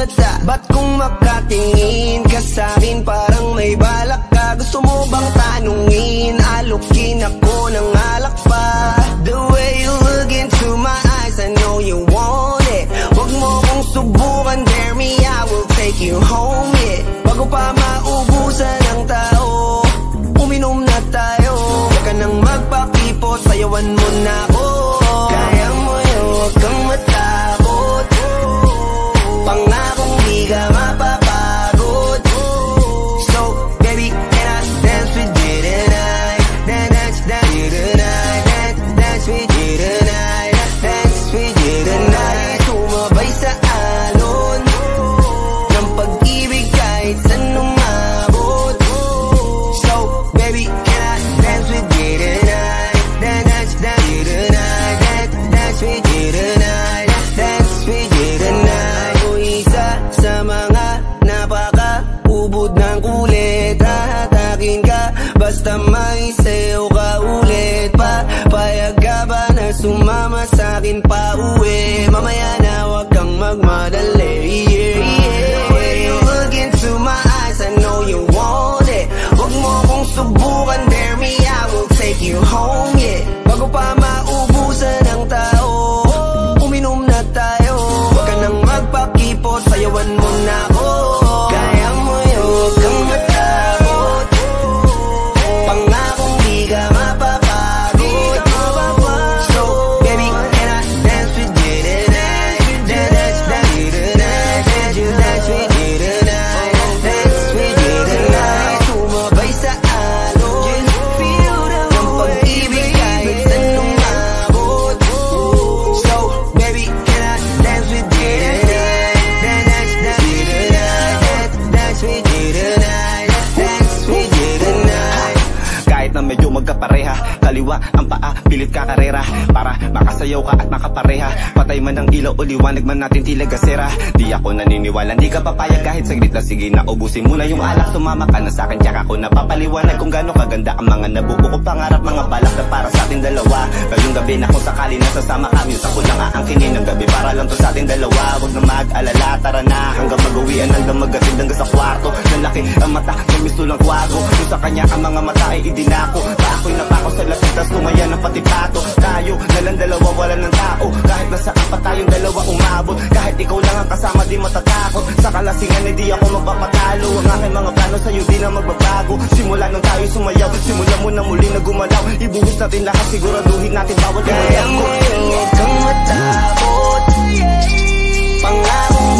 mata Ba't kung makatingin ka sa akin parang may balak ka? Gusto mo bang tanungin? Alukin ako ng alak pa. The way you look into my eyes I know you want it. Huwag mo kong subukan dare me I will take you home yeah. Bago pa maubusan ng tao Uminom na tayo. Huwag ka nang magpakipot Sayawan mo na ako sayawan mo na makasayaw ka at makapareha Patay man ang ilaw o liwanag man natin tila gasera. Di ako naniniwala, di ka papayag. Kahit saglit na Sige na ubusin mo na yung alak. Sumama ka na sakin, tsaka ako napapaliwanag Kung gaano kaganda ang mga nabuo ko. Pangarap mga balak na para sa ating dalawa. Ngayong gabi na kung sakali nasasama kami Sa ko lang aangkinin ng gabi Para lang to sa ating dalawa. Huwag na mag-alala, tara na Hanggang mag-uwian, hanggang magatid hanggang sa kwarto. Lalaki ang mata, may misto lang kwago Yung sa kanya ang mga mata ay idinako. Pako'y napako sa lahat, tas tumaya ng pati pato Tayo, nalang dalawa, wala ng tao. Kahit nasa pa tayong dalawa umabot. Kahit ikaw lang ang kasama, di matatakot. Sa kalasingan, hindi ako magpapatalo. Ang aking mga plano sa'yo, di na magbabago. Simula nung tayo sumayaw, simula mo na muli na gumalaw. Ibuhos natin lahat, siguraduhin natin bawat Kaya yun, huwag kang matakot. Pangakong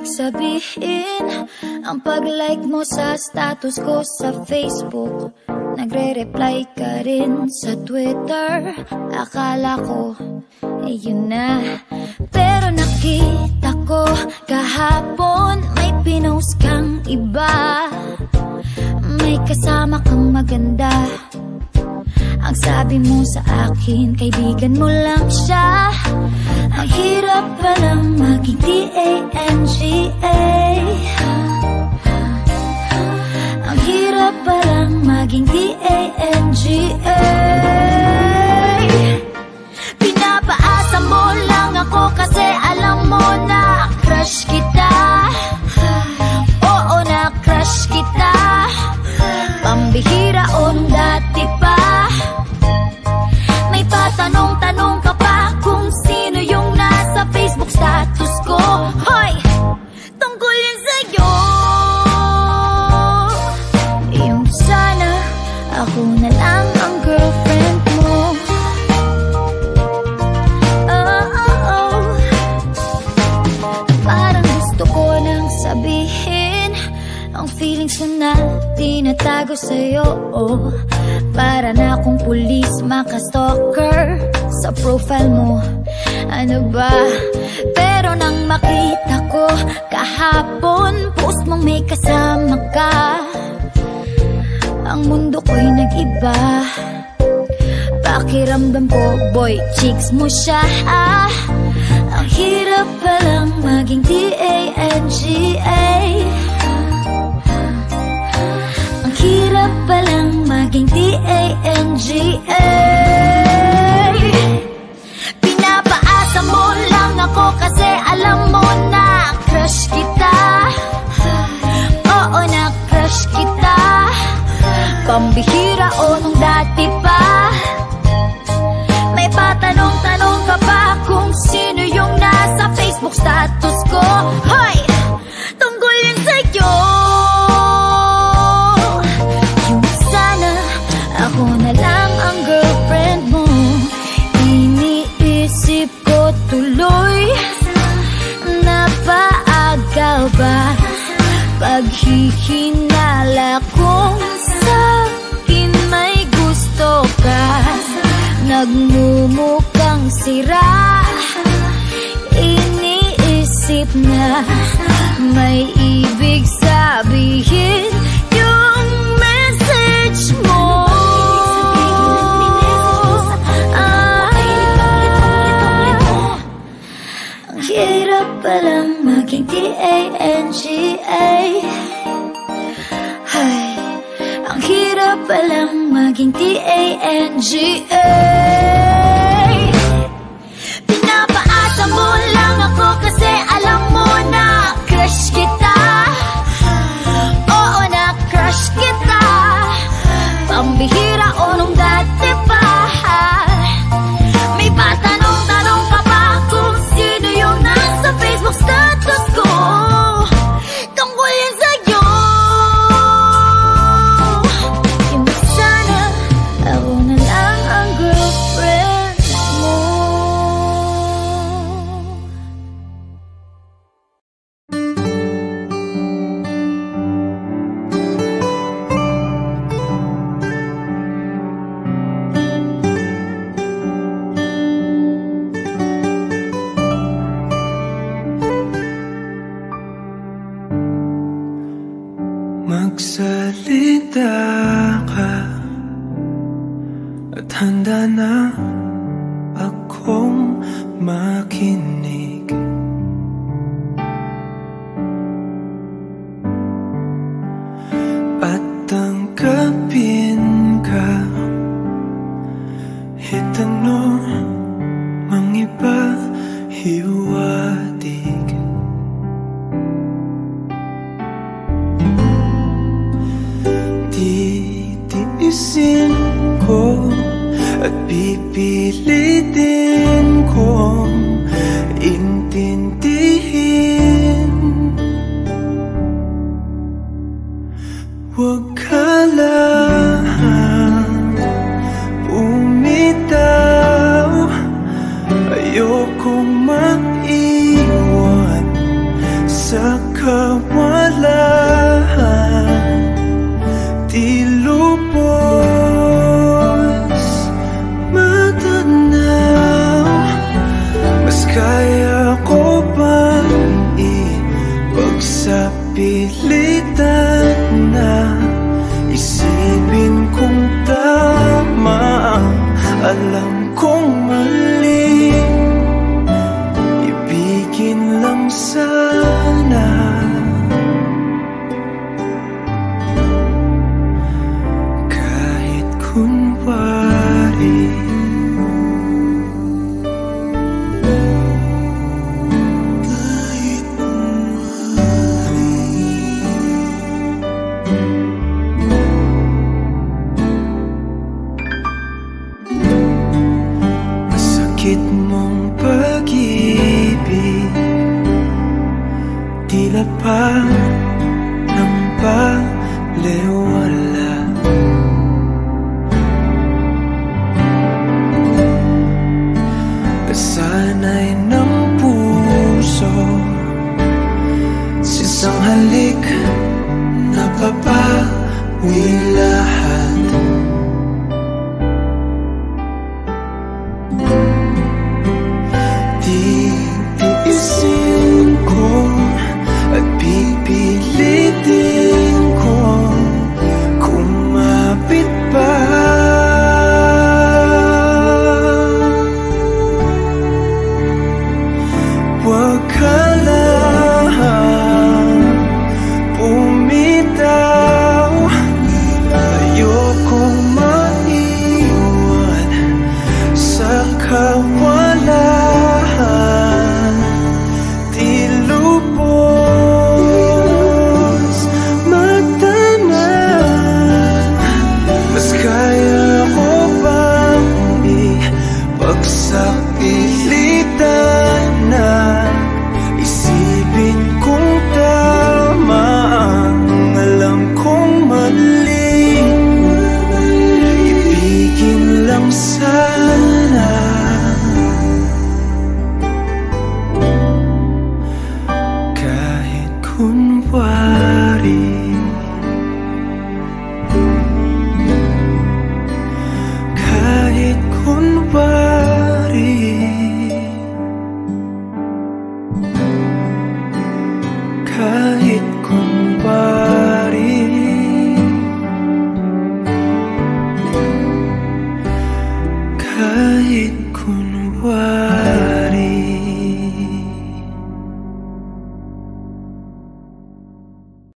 ibig sabihin Ang pag-like mo sa status ko sa Facebook. Nagre-reply ka rin sa Twitter. Akala ko, eh yun na. Pero nakita ko kahapon May pinost kang iba. May kasama kang maganda Ang sabi mo sa akin, kaibigan mo lang siya. Ang hirap palang maging D-A-N-G-A Ang hirap palang maging D-A-N-G-A Pinapaasa mo lang ako kasi alam mo na crush kita tinatago sa'yo oh, Para na akong pulis makastalker Sa profile mo, ano ba? Pero nang makita ko kahapon Post mong may kasama ka. Ang mundo ko'y nag-iba. Pakiramdam ko, boy, chicks mo siya ah. Ang hirap palang maging D-A-N-G-A Ang hirap palang maging D-A-N-G-A Sira Iniisip na may ibig sabihin Yung message mo. Ang palang maging D-A-N-G-A Ay, ang hirap palang maging D-A-N-G-A crush kita. Oo na crush kita. Pambihira o nung Titiisin ko at pipilitin kong We love.